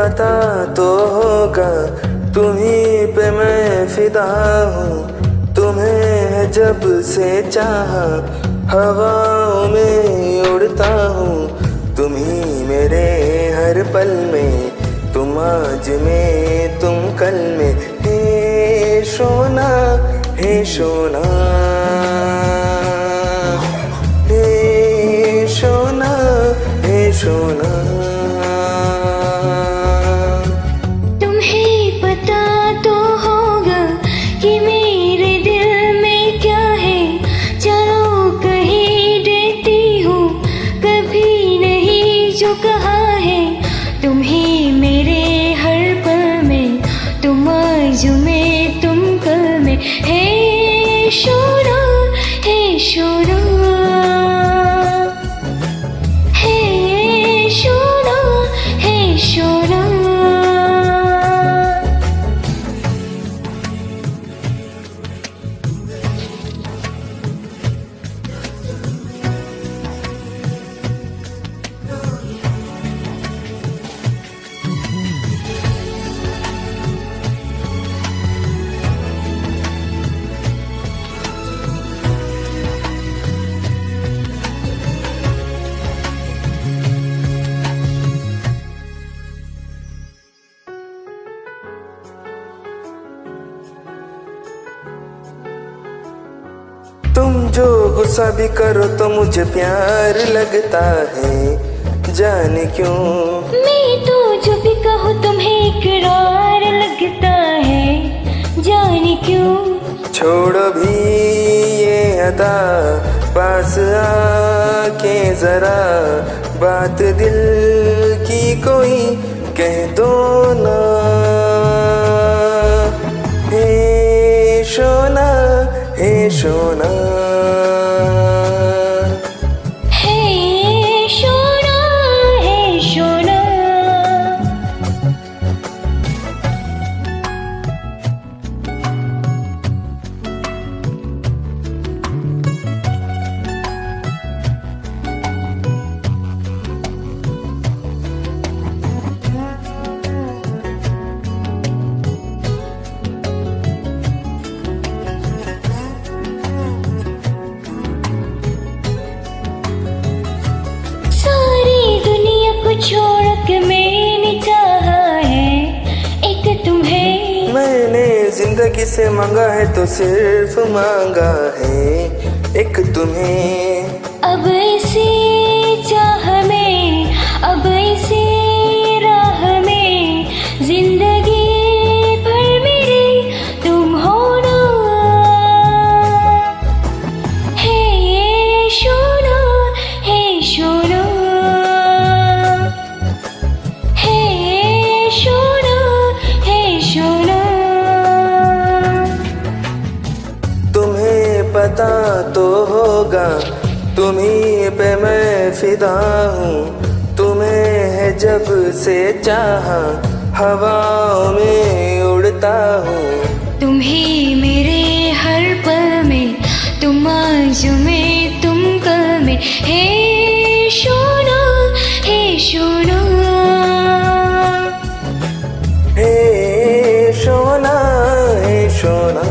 पता तो होगा, तुम्ही पे मैं फिदा हूँ। तुम्हें है जब से चाहा, हवाओं में उड़ता हूँ। तुम्ही मेरे हर पल में, तुम आज में, तुम कल में। हे सोना हे सोना तुम जो गुस्सा भी करो तो मुझे प्यार लगता है। जाने क्यों? मैं तो जो भी कहूँ तुम्हें इकरार लगता है। जाने क्यों? छोड़ो भी ये अदा पास आके जरा बात दिल की कोई कह दो ना। हे सोना हे सोना ज़िंदगी से मांगा है तो सिर्फ़ मांगा है एक तुम्हें। अब इसी तुम्हें पे मैं फिदा हूँ। तुम्हें है जब से चाहा हवाओं में उड़ता हूँ। तुम्हें मेरे हर पल में तुम में तुम कल में। हे सोना हे सोना हे सोना हे सोना